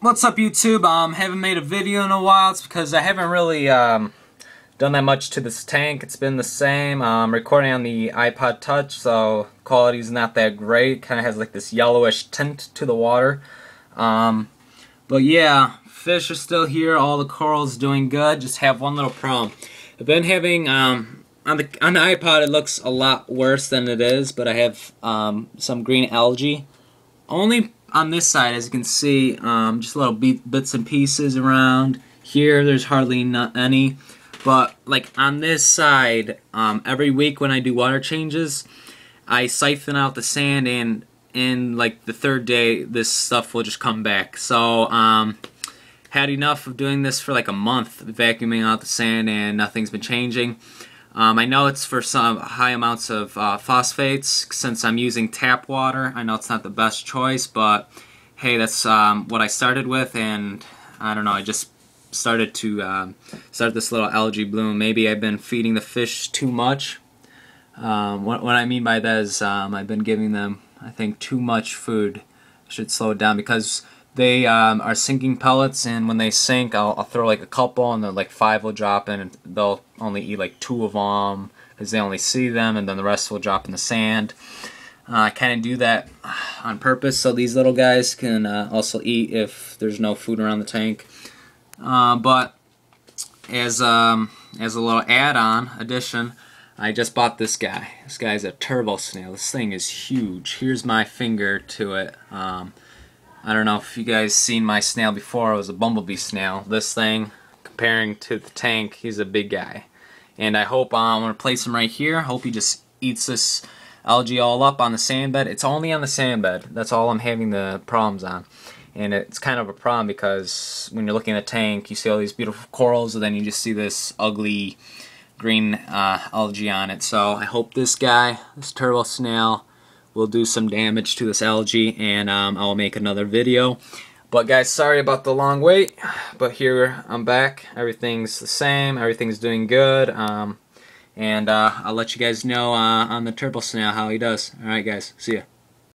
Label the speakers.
Speaker 1: What's up YouTube? Um, haven't made a video in a while. It's because I haven't really um, done that much to this tank. It's been the same. I'm recording on the iPod Touch, so quality's not that great. Kind of has like this yellowish tint to the water. Um, but yeah, fish are still here. All the coral's doing good. Just have one little problem. I've been having um, on the on the iPod. It looks a lot worse than it is, but I have um, some green algae. Only on this side, as you can see, um, just little bits and pieces around. Here, there's hardly any. But, like, on this side, um, every week when I do water changes, I siphon out the sand, and in, like, the third day, this stuff will just come back. So, um, had enough of doing this for, like, a month, vacuuming out the sand, and nothing's been changing. Um, I know it's for some high amounts of uh, phosphates since I'm using tap water. I know it's not the best choice, but hey, that's um, what I started with, and I don't know, I just started to um, start this little algae bloom. Maybe I've been feeding the fish too much. Um, what, what, I mean by that is um, I've been giving them, I think, too much food. I should slow it down because they um, are sinking pellets, and when they sink, I'll, I'll throw like a couple, and then like five will drop in, and they'll only eat like two of them because they only see them, and then the rest will drop in the sand. Uh, I kind of do that on purpose so these little guys can uh, also eat if there's no food around the tank. Uh, but as um, as a little add-on addition, I just bought this guy. This guy's a turbo snail. This thing is huge. Here's my finger to it. Um, I don't know if you guys seen my snail before. It was a bumblebee snail. This thing, comparing to the tank, he's a big guy. And I hope, uh, I'm going to place him right here. I hope he just eats this algae all up on the sand bed. It's only on the sand bed. That's all I'm having the problems on. And it's kind of a problem because when you're looking at the tank, you see all these beautiful corals, and then you just see this ugly green uh, algae on it. So I hope this guy, this turbo snail, will do some damage to this algae and um, I'll make another video. But guys, sorry about the long wait, but here I'm back. Everything's the same, everything's doing good. Um, and uh, I'll let you guys know uh, on the turbo snail how he does. Alright guys, see ya.